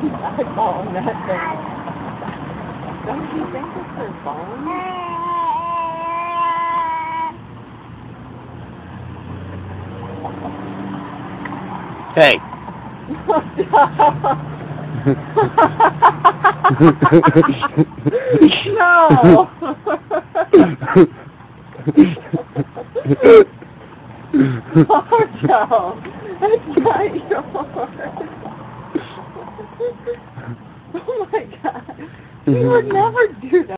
keep eyeballing that thing. Don't you think it's her phone? Hey. no! Marco! That's not yours! oh my god! You would mm-hmm. never do that!